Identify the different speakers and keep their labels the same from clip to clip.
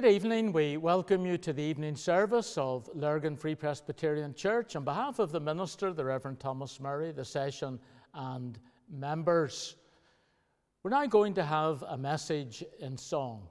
Speaker 1: Good evening. We welcome you to the evening service of Lurgan Free Presbyterian Church. On behalf of the minister, the Reverend Thomas Murray, the session, and members, we're now going to have a message in song.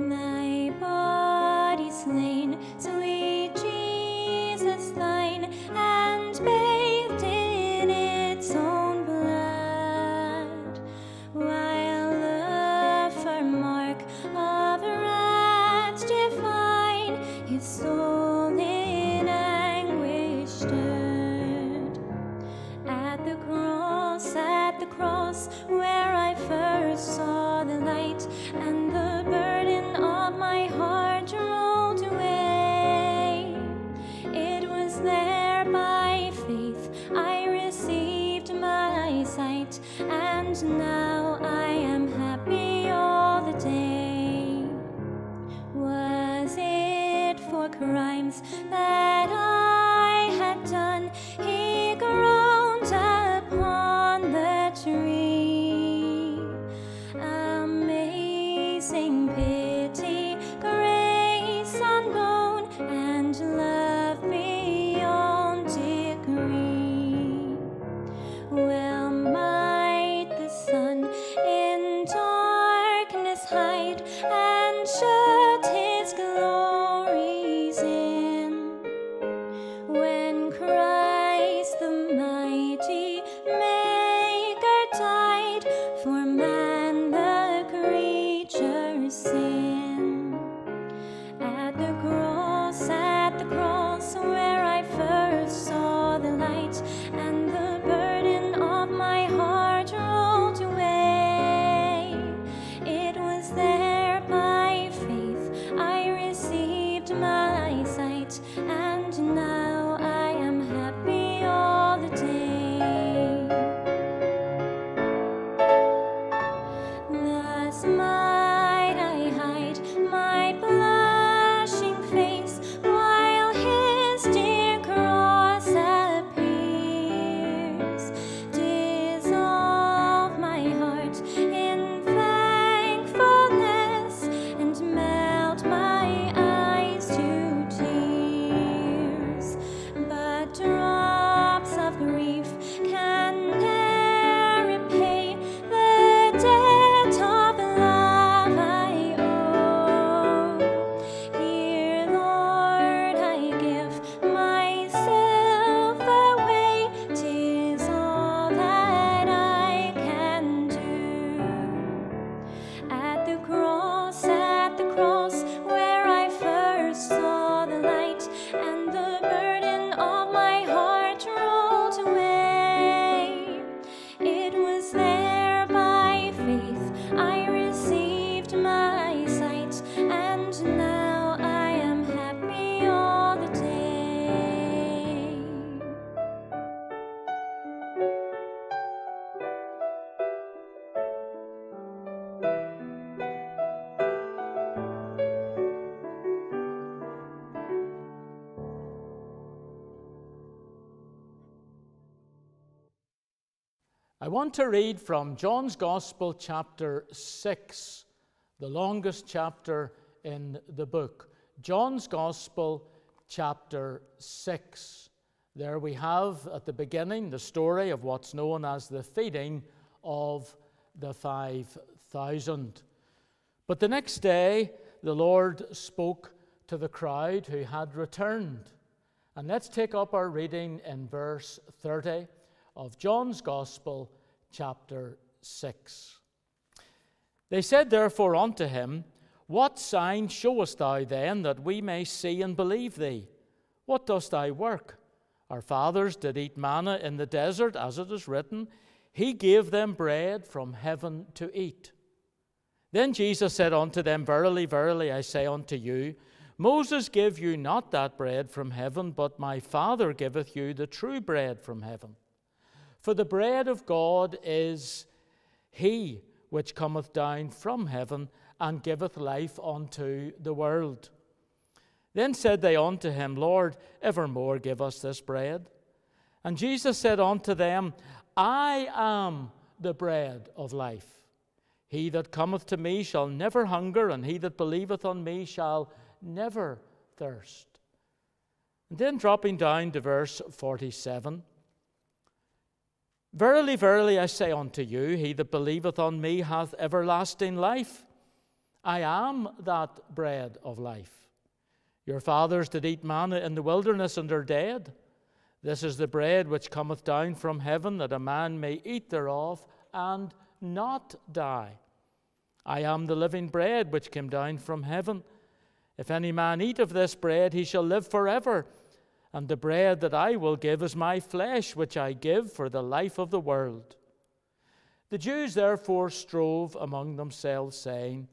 Speaker 1: I want to read from John's Gospel, chapter 6, the longest chapter in the book. John's Gospel, chapter 6. There we have at the beginning the story of what's known as the feeding of the 5,000. But the next day, the Lord spoke to the crowd who had returned. And let's take up our reading in verse 30 of John's Gospel, chapter 6. They said therefore unto him, What sign showest thou then that we may see and believe thee? What dost thou work? Our fathers did eat manna in the desert, as it is written,
Speaker 2: he gave them bread from heaven to eat. Then Jesus said unto them, Verily, verily, I say unto you, Moses gave you not that bread from heaven, but my Father giveth you the true bread from heaven. For the bread of God is he which cometh down from heaven and giveth life unto the world. Then said they unto him, Lord, evermore give us this bread. And Jesus said unto them, I am the bread of life. He that cometh to me shall never hunger, and he that believeth on me shall never thirst. And then dropping down to verse 47 Verily, verily, I say unto you, he that believeth on me hath everlasting life. I am that bread of life. Your fathers did eat manna in the wilderness and are dead. This is the bread which cometh down from heaven, that a man may eat thereof and not die. I am the living bread which came down from heaven. If any man eat of this bread, he shall live forever. And the bread that I will give is my flesh, which I give for the life of the world. The Jews therefore strove among themselves, saying,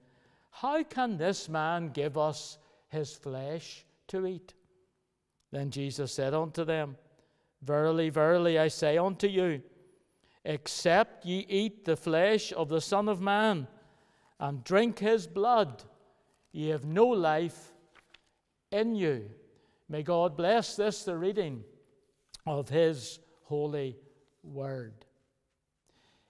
Speaker 2: How can this man give us his flesh to eat? Then Jesus said unto them, Verily, verily, I say unto you, except ye eat the flesh of the Son of Man and drink his blood, ye have no life in you. May God bless this, the reading of His holy word.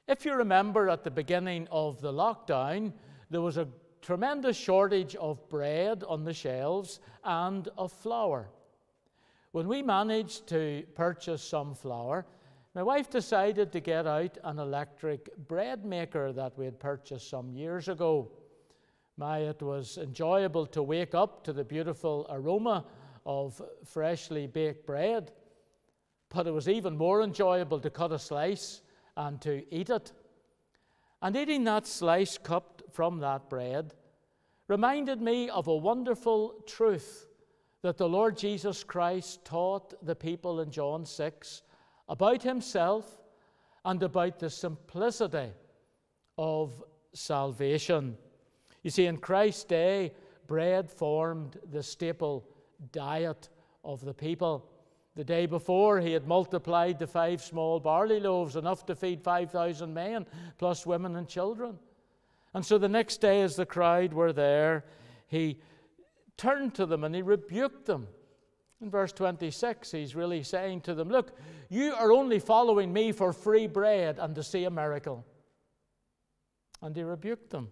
Speaker 2: If you remember at the beginning of the lockdown, there was a tremendous shortage of bread on the shelves and of flour. When we managed to purchase some flour, my wife decided to get out an electric bread maker that we had purchased some years ago. My, it was enjoyable to wake up to the beautiful aroma of freshly baked bread, but it was even more enjoyable to cut a slice and to eat it. And eating that slice cut from that bread reminded me of a wonderful truth that the Lord Jesus Christ taught the people in John 6 about himself and about the simplicity of salvation. You see, in Christ's day, bread formed the staple diet of the people. The day before, he had multiplied the five small barley loaves, enough to feed 5,000 men, plus women and children. And so the next day, as the crowd were there, he turned to them and he rebuked them. In verse 26, he's really saying to them, Look, you are only following me for free bread and to see a miracle. And he rebuked them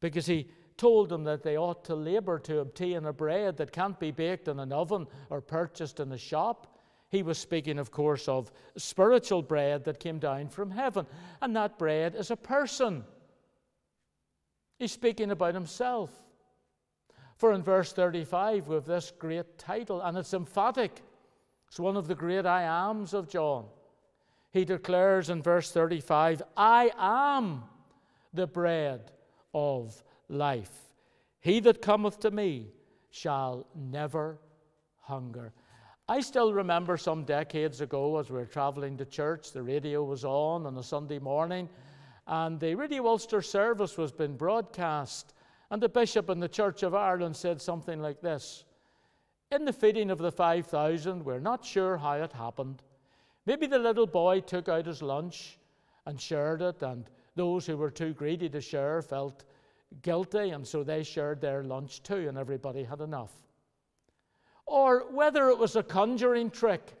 Speaker 2: because he told them that they ought to labor to obtain a bread that can't be baked in an oven or purchased in a shop. He was speaking, of course, of spiritual bread that came down from heaven, and that bread is a person. He's speaking about himself. For in verse 35, we have this great title, and it's emphatic. It's one of the great I ams of John. He declares in verse 35, I am the bread of life. He that cometh to me shall never hunger. I still remember some decades ago as we were traveling to church, the radio was on on a Sunday morning, and the Radio Ulster service was being broadcast. And the bishop in the Church of Ireland said something like this In the feeding of the 5,000, we're not sure how it happened. Maybe the little boy took out his lunch and shared it, and those who were too greedy to share felt guilty, and so they shared their lunch too, and everybody had enough. Or whether it was a conjuring trick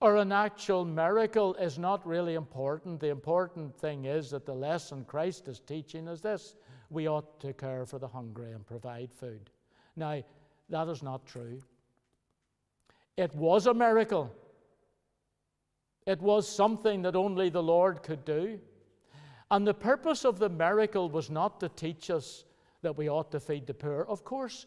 Speaker 2: or an actual miracle is not really important. The important thing is that the lesson Christ is teaching is this we ought to care for the hungry and provide food. Now, that is not true. It was a miracle. It was something that only the Lord could do. And the purpose of the miracle was not to teach us that we ought to feed the poor. Of course,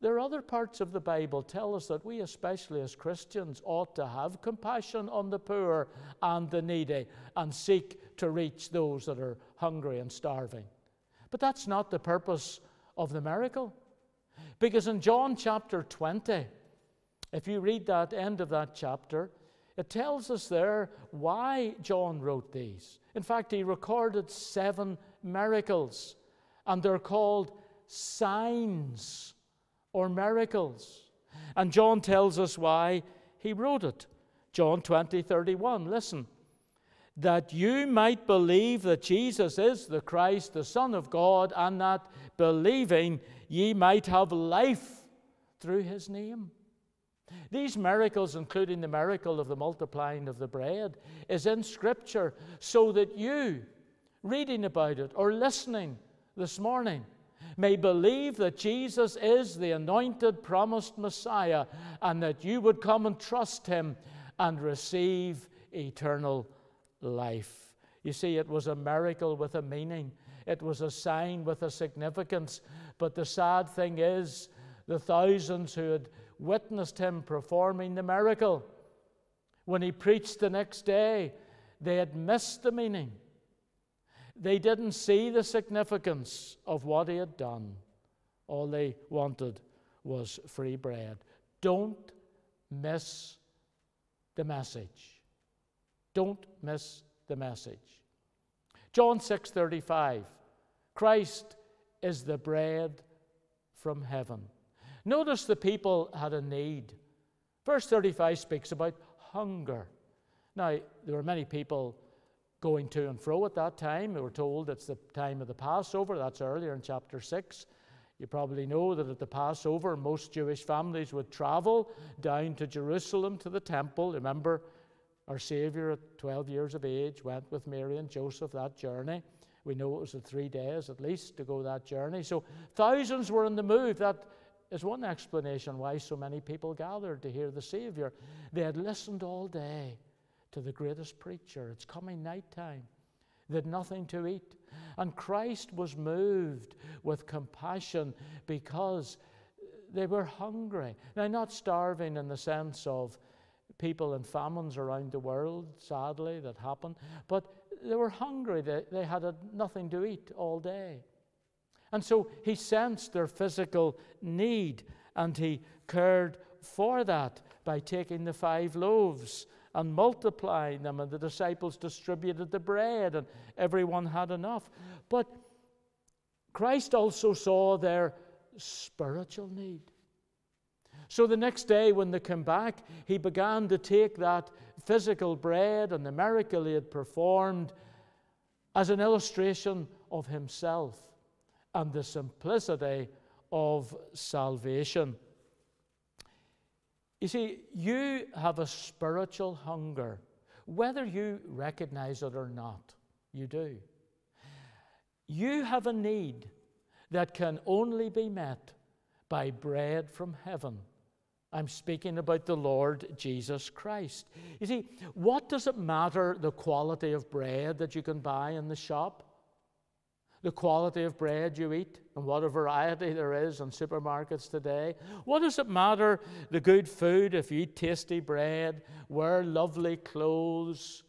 Speaker 2: there are other parts of the Bible tell us that we, especially as Christians, ought to have compassion on the poor and the needy and seek to reach those that are hungry and starving. But that's not the purpose of the miracle. Because in John chapter 20, if you read that end of that chapter, It tells us there why John wrote these. In fact, he recorded seven miracles, and they're called signs or miracles. And John tells us why he wrote it. John 20, 31. Listen. That you might believe that Jesus is the Christ, the Son of God, and that believing ye might have life through his name. These miracles, including the miracle of the multiplying of the bread, is in Scripture so that you, reading about it or listening this morning, may believe that Jesus is the anointed, promised Messiah and that you would come and trust him and receive eternal life. You see, it was a miracle with a meaning, it was a sign with a significance. But the sad thing is, the thousands who had witnessed him performing the miracle, when he preached the next day, they had missed the meaning. They didn't see the significance of what he had done. All they wanted was free bread. Don't miss the message. Don't miss the message. John 6:35 Christ is the bread from heaven. Notice the people had a need. Verse 35 speaks about hunger. Now, there were many people going to and fro at that time. We were told it's the time of the Passover. That's earlier in chapter 6. You probably know that at the Passover, most Jewish families would travel down to Jerusalem to the temple. Remember, our Savior at 12 years of age went with Mary and Joseph that journey. We know it was three days at least to go that journey. So thousands were in the move. That is one explanation why so many people gathered to hear the Savior. They had listened all day to the greatest preacher. It's coming night time. They had nothing to eat. And Christ was moved with compassion because they were hungry. Now, not starving in the sense of people in famines around the world, sadly, that happen, but they were hungry. They, they had nothing to eat all day. And so he sensed their physical need and he cared for that by taking the five loaves and multiplying them, and the disciples distributed the bread, and everyone had enough. But Christ also saw their spiritual need. So the next day, when they came back, he began to take that physical bread and the miracle he had performed as an illustration of himself and the simplicity of salvation. You see, you have a spiritual hunger, whether you recognize it or not. You do. You have a need that can only be met by bread from heaven. I'm speaking about the Lord Jesus Christ. You see, what does it matter the quality of bread that you can buy in the shop? The quality of bread you eat and what a variety there is in supermarkets today. What does it matter the good food if you eat tasty bread, wear lovely clothes,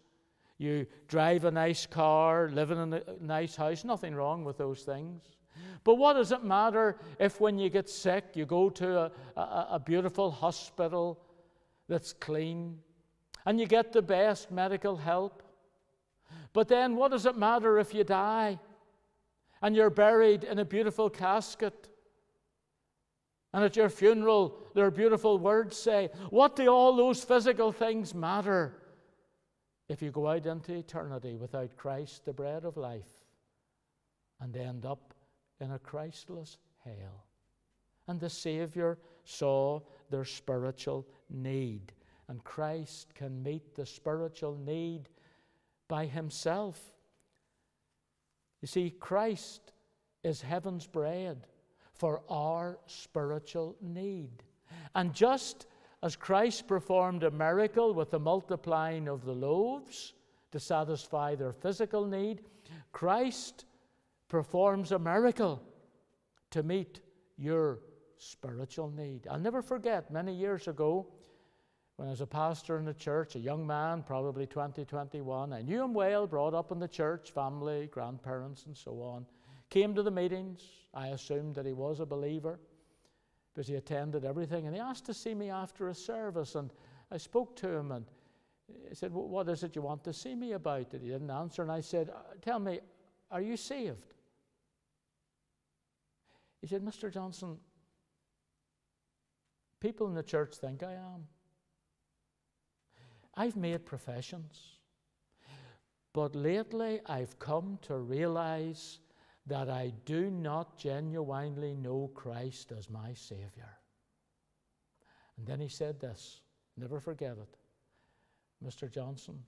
Speaker 2: you drive a nice car, live in a nice house? Nothing wrong with those things. But what does it matter if when you get sick you go to a, a, a beautiful hospital that's clean and you get the best medical help? But then what does it matter if you die? And you're buried in a beautiful casket. And at your funeral, there are beautiful words say, What do all those physical things matter if you go out into eternity without Christ, the bread of life, and end up in a Christless hell? And the Savior saw their spiritual need. And Christ can meet the spiritual need by Himself. You see, Christ is heaven's bread for our spiritual need. And just as Christ performed a miracle with the multiplying of the loaves to satisfy their physical need, Christ performs a miracle to meet your spiritual need. I'll never forget many years ago, when I was a pastor in the church, a young man, probably 20, 21. I knew him well, brought up in the church, family, grandparents, and so on. Came to the meetings. I assumed that he was a believer because he attended everything. And he asked to see me after a service. And I spoke to him, and he said, What is it you want to see me about? And he didn't answer. And I said, uh, Tell me, are you saved? He said, Mr. Johnstone, people in the church think I am. I've made professions. But lately, I've come to realize that I do not genuinely know Christ as my Savior. And then he said this never forget it. Mr. Johnstone,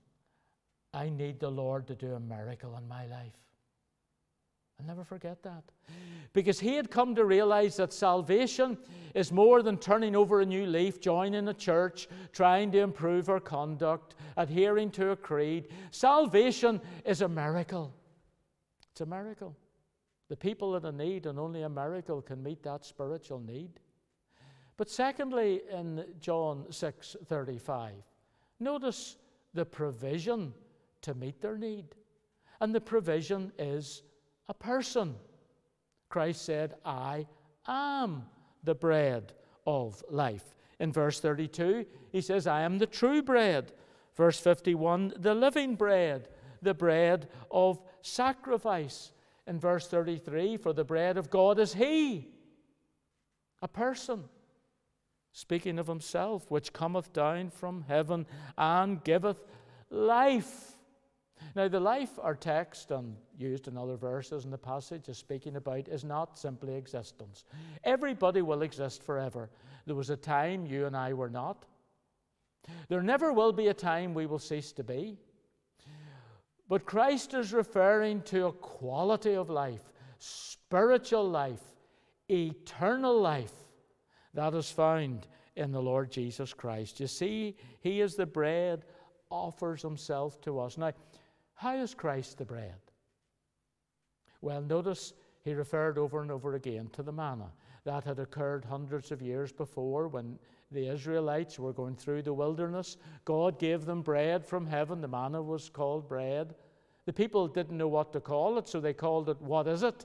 Speaker 2: I need the Lord to do a miracle in my life. I'll never forget that. Because he had come to realize that salvation is more than turning over a new leaf, joining a church, trying to improve our conduct, adhering to a creed. Salvation is a miracle. It's a miracle. The people that are in need, and only a miracle can meet that spiritual need. But secondly, in John 6 35, notice the provision to meet their need. And the provision is a person. Christ said, I am the bread of life. In verse 32, he says, I am the true bread. Verse 51, the living bread, the bread of sacrifice. In verse 33, for the bread of God is He, a person, speaking of Himself, which cometh down from heaven and giveth life now, the life our text and used in other verses in the passage is speaking about is not simply existence. Everybody will exist forever. There was a time you and I were not. There never will be a time we will cease to be. But Christ is referring to a quality of life, spiritual life, eternal life that is found in the Lord Jesus Christ. You see, He is the bread, offers Himself to us. Now, how is Christ the bread? Well, notice he referred over and over again to the manna. That had occurred hundreds of years before when the Israelites were going through the wilderness. God gave them bread from heaven. The manna was called bread. The people didn't know what to call it, so they called it, What is it?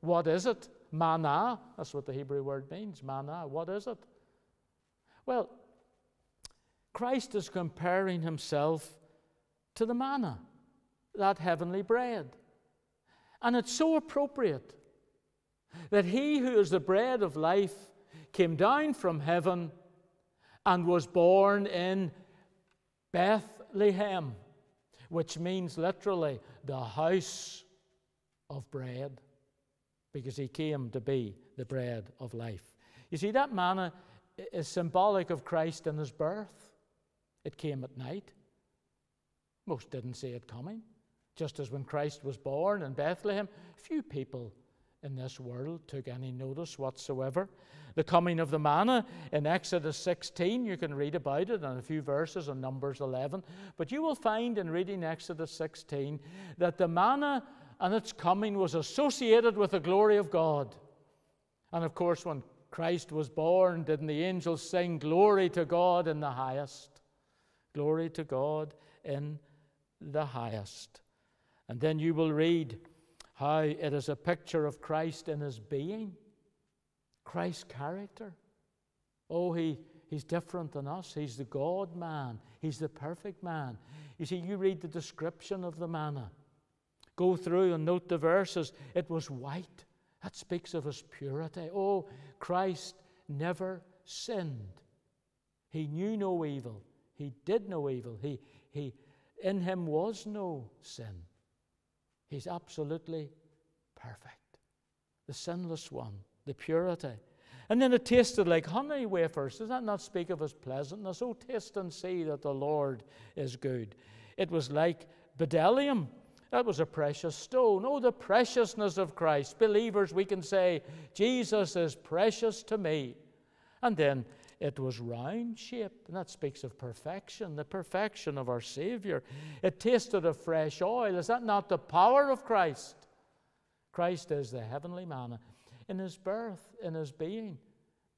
Speaker 2: What is it? Manna. That's what the Hebrew word means. Manna. What is it? Well, Christ is comparing himself to the manna that heavenly bread. And it's so appropriate that he who is the bread of life came down from heaven and was born in Bethlehem, which means literally the house of bread, because he came to be the bread of life. You see, that manna is symbolic of Christ and his birth. It came at night. Most didn't see it coming. Just as when Christ was born in Bethlehem, few people in this world took any notice whatsoever. The coming of the manna in Exodus 16, you can read about it in a few verses in Numbers 11. But you will find in reading Exodus 16 that the manna and its coming was associated with the glory of God. And of course, when Christ was born, didn't the angels sing, Glory to God in the highest? Glory to God in the highest. And then you will read how it is a picture of Christ in his being, Christ's character. Oh, he, he's different than us. He's the God man, he's the perfect man. You see, you read the description of the manna, go through and note the verses. It was white. That speaks of his purity. Oh, Christ never sinned. He knew no evil. He did no evil. He, he, in him was no sin. He's absolutely perfect. The sinless one, the purity. And then it tasted like honey wafers. Does that not speak of his pleasantness? Oh, taste and see that the Lord is good. It was like bdellium. That was a precious stone. Oh, the preciousness of Christ. Believers, we can say, Jesus is precious to me. And then it was round shaped, and that speaks of perfection, the perfection of our Savior. It tasted of fresh oil. Is that not the power of Christ? Christ is the heavenly manna in his birth, in his being,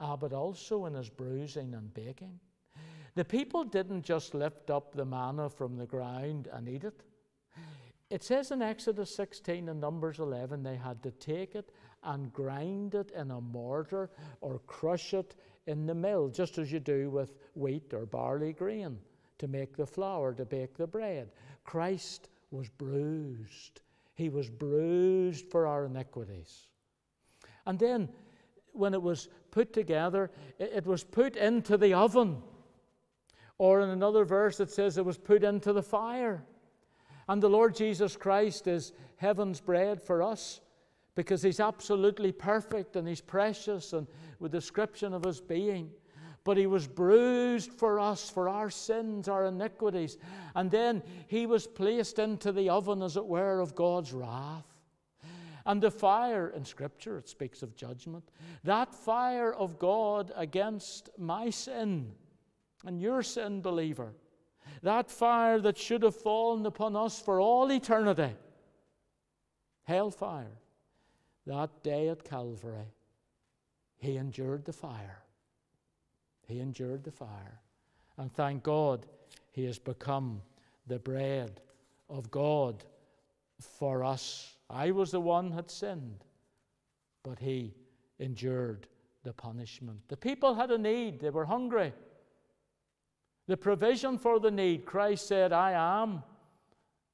Speaker 2: ah, but also in his bruising and baking. The people didn't just lift up the manna from the ground and eat it. It says in Exodus 16 and Numbers 11 they had to take it and grind it in a mortar or crush it in the mill, just as you do with wheat or barley grain. to make the flour, to bake the bread. Christ was bruised. He was bruised for our iniquities. And then, when it was put together, it was put into the oven. Or in another verse, it says it was put into the fire. And the Lord Jesus Christ is heaven's bread for us because He's absolutely perfect and He's precious and with description of His being. But He was bruised for us, for our sins, our iniquities. And then He was placed into the oven, as it were, of God's wrath. And the fire in Scripture, it speaks of judgment. That fire of God against my sin and your sin, believer, that fire that should have fallen upon us for all eternity, hellfire, that day at Calvary, he endured the fire. He endured the fire. And thank God, he has become the bread of God for us. I was the one had sinned, but he endured the punishment. The people had a need, they were hungry. The provision for the need, Christ said, I am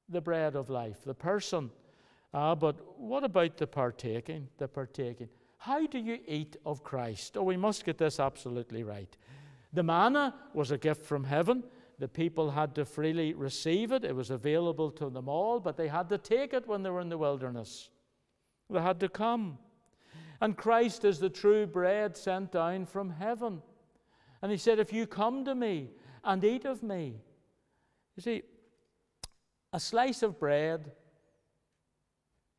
Speaker 2: the bread of life, the person. Ah, but what about the partaking? The partaking. How do you eat of Christ? Oh, we must get this absolutely right. The manna was a gift from heaven. The people had to freely receive it. It was available to them all, but they had to take it when they were in the wilderness. They had to come. And Christ is the true bread sent down from heaven. And he said, If you come to me and eat of me. You see, a slice of bread,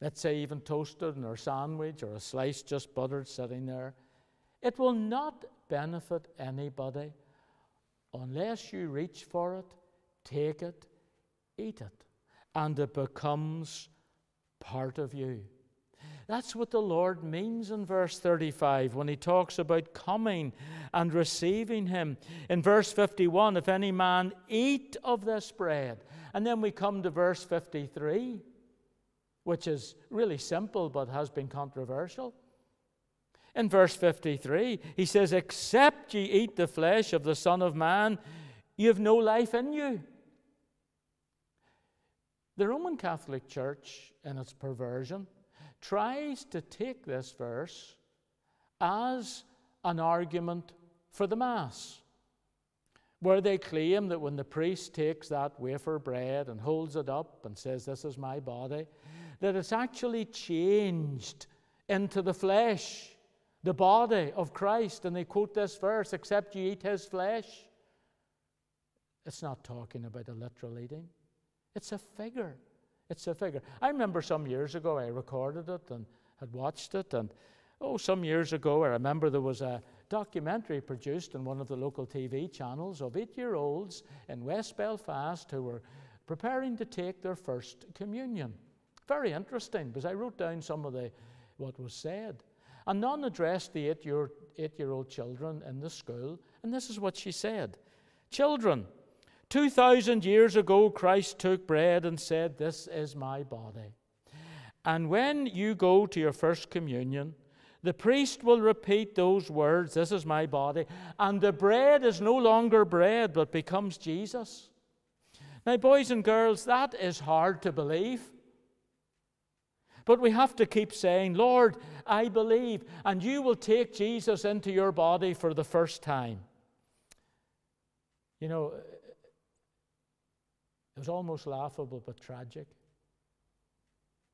Speaker 2: let's say even toasted in a sandwich or a slice just buttered sitting there, it will not benefit anybody unless you reach for it, take it, eat it, and it becomes part of you. That's what the Lord means in verse 35 when he talks about coming and receiving him. In verse 51, if any man eat of this bread. And then we come to verse 53, which is really simple but has been controversial. In verse 53, he says, Except ye eat the flesh of the Son of Man, you have no life in you. The Roman Catholic Church, in its perversion, tries to take this verse as an argument for the Mass, where they claim that when the priest takes that wafer bread and holds it up and says, This is my body, that it's actually changed into the flesh, the body of Christ. And they quote this verse, Except you eat his flesh. It's not talking about a literal eating, it's a figure. It's a figure. I remember some years ago I recorded it and had watched it. And oh, some years ago I remember there was a documentary produced on one of the local TV channels of eight year olds in West Belfast who were preparing to take their first communion. Very interesting because I wrote down some of the what was said. And nun addressed the eight year, eight year old children in the school, and this is what she said Children, 2,000 years ago, Christ took bread and said, This is my body. And when you go to your first communion, the priest will repeat those words, This is my body. And the bread is no longer bread, but becomes Jesus. Now, boys and girls, that is hard to believe. But we have to keep saying, Lord, I believe, and you will take Jesus into your body for the first time. You know, it was almost laughable but tragic.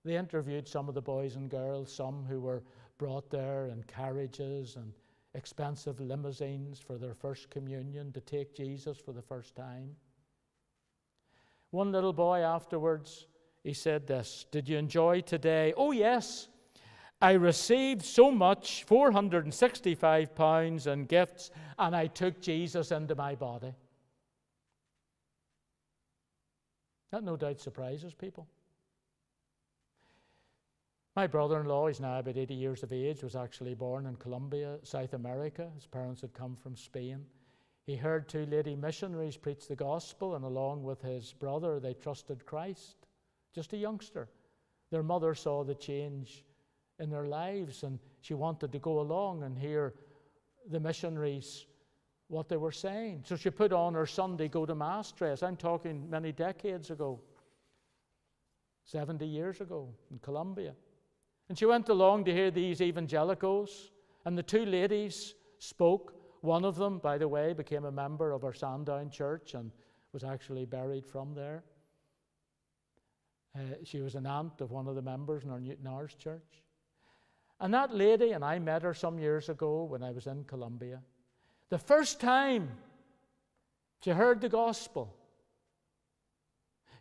Speaker 2: They interviewed some of the boys and girls, some who were brought there in carriages and expensive limousines for their first communion to take Jesus for the first time. One little boy afterwards, he said this Did you enjoy today? Oh, yes. I received so much, 465 pounds in gifts, and I took Jesus into my body. That no doubt surprises people. My brother in law, he's now about 80 years of age, was actually born in Colombia, South America. His parents had come from Spain. He heard two lady missionaries preach the gospel, and along with his brother, they trusted Christ. Just a youngster. Their mother saw the change in their lives, and she wanted to go along and hear the missionaries what they were saying. So she put on her Sunday go to Mass dress. I'm talking many decades ago, 70 years ago in Colombia. And she went along to hear these evangelicals, and the two ladies spoke. One of them, by the way, became a member of our Sandown church and was actually buried from there. Uh, she was an aunt of one of the members in our Newton church. And that lady, and I met her some years ago when I was in Colombia, the first time she heard the gospel,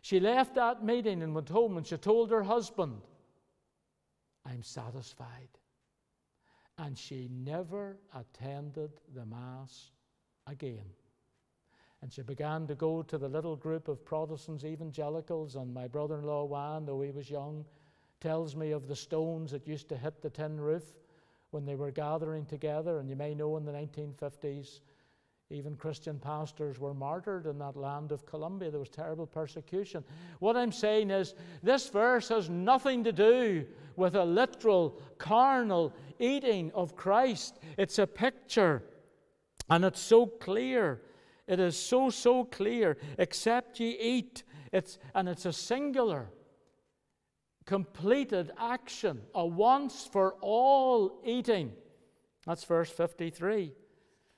Speaker 2: she left that meeting and went home and she told her husband, I'm satisfied. And she never attended the Mass again. And she began to go to the little group of Protestants, evangelicals, and my brother in law, Juan, though he was young, tells me of the stones that used to hit the tin roof when they were gathering together. And you may know in the 1950s, even Christian pastors were martyred in that land of Colombia. There was terrible persecution. What I'm saying is, this verse has nothing to do with a literal, carnal eating of Christ. It's a picture, and it's so clear. It is so, so clear. Except ye eat. It's, and it's a singular completed action, a once for all eating. That's verse 53.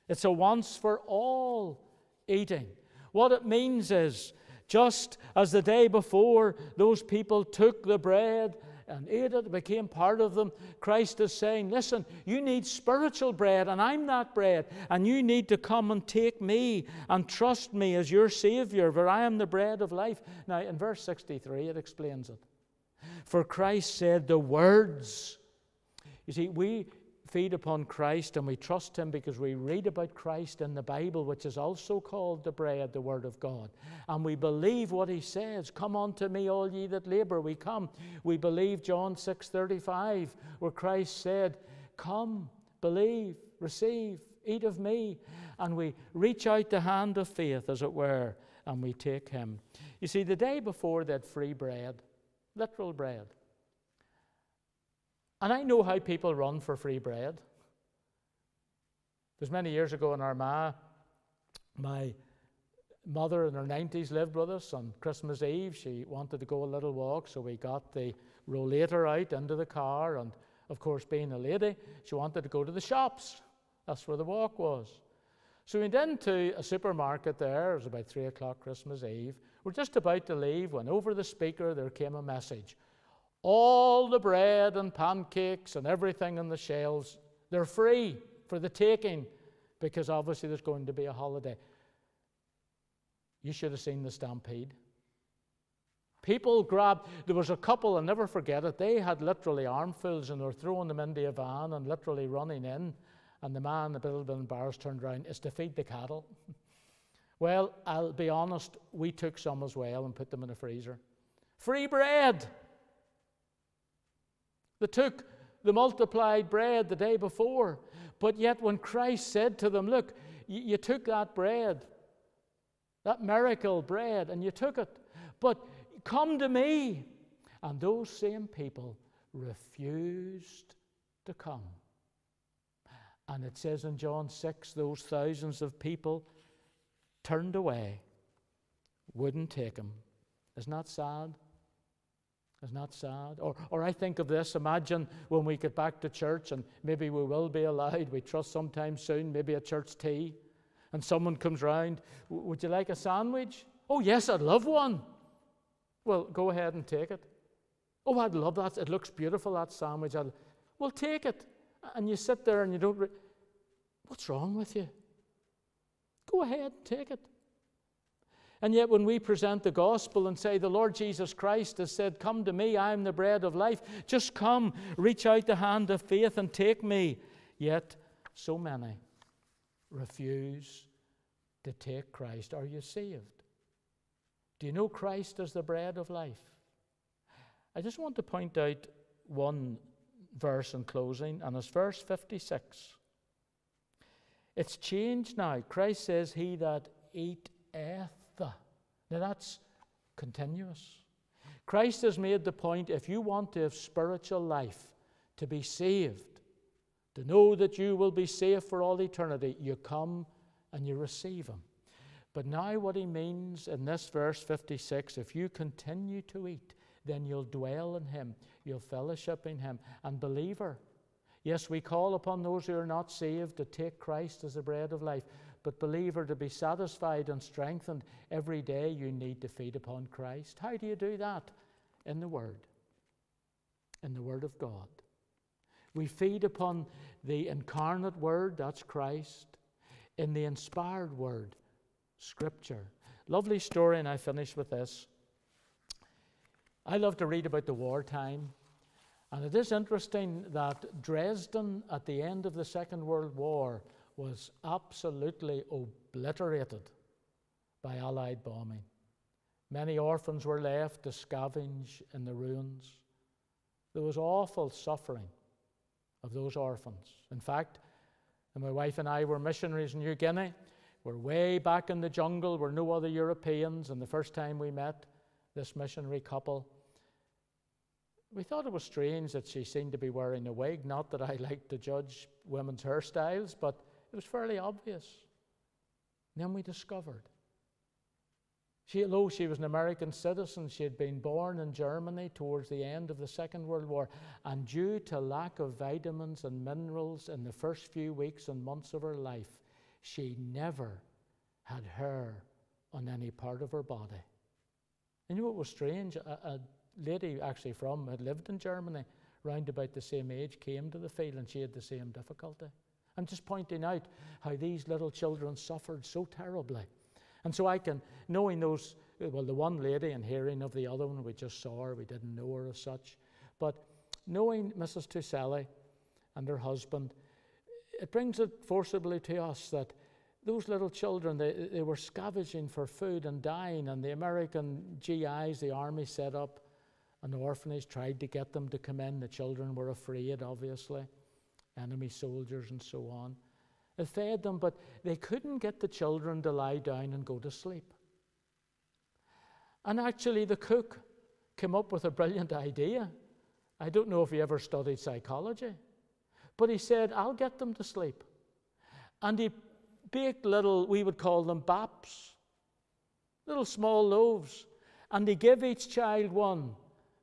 Speaker 2: It's a once for all eating. What it means is just as the day before those people took the bread and ate it, became part of them, Christ is saying, Listen, you need spiritual bread, and I'm that bread, and you need to come and take me and trust me as your Savior, for I am the bread of life. Now, in verse 63, it explains it. For Christ said, The words. You see, we feed upon Christ and we trust Him because we read about Christ in the Bible, which is also called the bread, the Word of God. And we believe what He says. Come unto me, all ye that labor. We come. We believe John 6 35, where Christ said, Come, believe, receive, eat of me. And we reach out the hand of faith, as it were, and we take Him. You see, the day before that free bread, literal bread. And I know how people run for free bread. There's many years ago in Armagh, my mother in her 90s lived with us on Christmas Eve. She wanted to go a little walk, so we got the rollator out into the car. And of course, being a lady, she wanted to go to the shops. That's where the walk was. So we went into a supermarket there. It was about 3 o'clock Christmas Eve. We're just about to leave when over the speaker there came a message. All the bread and pancakes and everything in the shelves, they're free for the taking because obviously there's going to be a holiday. You should have seen the stampede. People grabbed, there was a couple, I'll never forget it, they had literally armfuls and they were throwing them into a van and literally running in. And the man, a little bit embarrassed, turned around, is to feed the cattle. Well, I'll be honest, we took some as well and put them in a the freezer. Free bread. They took the multiplied bread the day before. But yet, when Christ said to them, Look, you, took that bread, that miracle bread, and you took it, but come to me. And those same people refused to come. And it says in John 6 those thousands of people turned away, wouldn't take him. Isn't that sad? Isn't that sad? Or, or I think of this imagine when we get back to church, and maybe we will be allowed, we trust sometime soon, maybe a church tea, and someone comes round, Would you like a sandwich? Oh, yes, I'd love one. Well, go ahead and take it. Oh, I'd love that. It looks beautiful, that sandwich. I'd, well, take it. And you sit there and you don't. Re- What's wrong with you? Go ahead, take it. And yet, when we present the gospel and say, The Lord Jesus Christ has said, Come to me, I am the bread of life, just come, reach out the hand of faith and take me. Yet, so many refuse to take Christ. Are you saved? Do you know Christ as the bread of life? I just want to point out one verse in closing, and it's verse 56. It's changed now. Christ says, He that eateth. Now that's continuous. Christ has made the point if you want to have spiritual life, to be saved, to know that you will be saved for all eternity, you come and you receive Him. But now, what He means in this verse 56 if you continue to eat, then you'll dwell in Him, you'll fellowship in Him. And, believer, yes, we call upon those who are not saved to take Christ as the bread of life. But, believer, to be satisfied and strengthened every day, you need to feed upon Christ. How do you do that? In the Word, in the Word of God. We feed upon the incarnate Word, that's Christ, in the inspired Word, Scripture. Lovely story, and I finish with this. I love to read about the wartime. And it is interesting that Dresden, at the end of the Second World War, was absolutely obliterated by Allied bombing. Many orphans were left to scavenge in the ruins. There was awful suffering of those orphans. In fact, my wife and I were missionaries in New Guinea. We're way back in the jungle, we're no other Europeans, and the first time we met this missionary couple, we thought it was strange that she seemed to be wearing a wig. Not that I like to judge women's hairstyles, but it was fairly obvious. And then we discovered. She, although she was an American citizen, she had been born in Germany towards the end of the Second World War, and due to lack of vitamins and minerals in the first few weeks and months of her life, she never had hair on any part of her body. And you know what was strange? A, a lady actually from had lived in Germany, round about the same age, came to the field and she had the same difficulty. I'm just pointing out how these little children suffered so terribly. And so I can, knowing those, uh, well, the one lady and hearing of the other one, we just saw her, we didn't know her as such. But knowing Mrs. Tuseli and her husband, it brings it forcibly to us that those little children, they, they were scavenging for food and dying, and the American GIs, the army set up an orphanage, tried to get them to come in. The children were afraid, obviously enemy soldiers and so on. Fed them, but they couldn't get the children to lie down and go to sleep. And actually, the cook came up with a brilliant idea. I don't know if he ever studied psychology, but he said, I'll get them to sleep. And he baked little, we would call them baps, little small loaves, and he gave each child one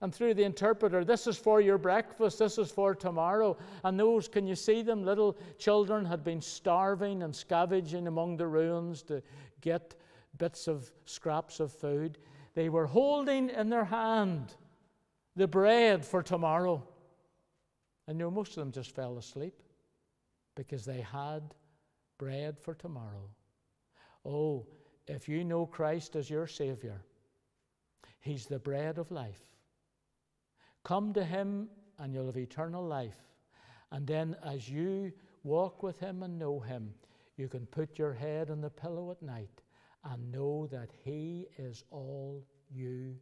Speaker 2: and through the interpreter, this is for your breakfast, this is for tomorrow. And those, can you see them? Little children had been starving and scavenging among the ruins to get bits of scraps of food. They were holding in their hand the bread for tomorrow. And you know, most of them just fell asleep because they had bread for tomorrow. Oh, if you know Christ as your Savior, He's the bread of life. Come to Him and you'll have eternal life. And then as you walk with Him and know Him, you can put your head on the pillow at night and know that He is all you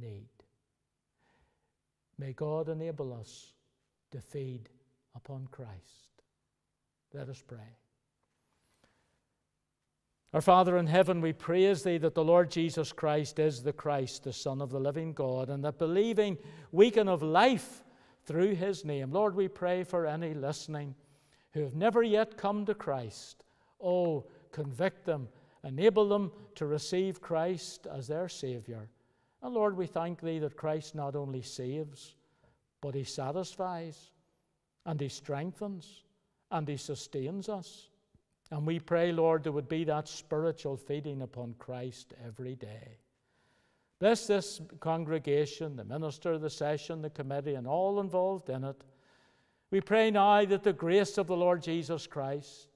Speaker 2: need. May God enable us to feed upon Christ. Let us pray. Our Father in heaven, we praise Thee that the Lord Jesus Christ is the Christ, the Son of the living God, and that believing we can have life through His name. Lord, we pray for any listening who have never yet come to Christ. Oh, convict them, enable them to receive Christ as their Savior. And Lord, we thank Thee that Christ not only saves, but He satisfies, and He strengthens, and He sustains us. And we pray, Lord, there would be that spiritual feeding upon Christ every day. Bless this congregation, the minister, the session, the committee, and all involved in it. We pray now that the grace of the Lord Jesus Christ,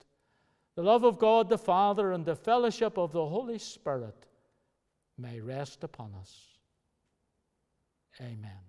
Speaker 2: the love of God the Father, and the fellowship of the Holy Spirit may rest upon us. Amen.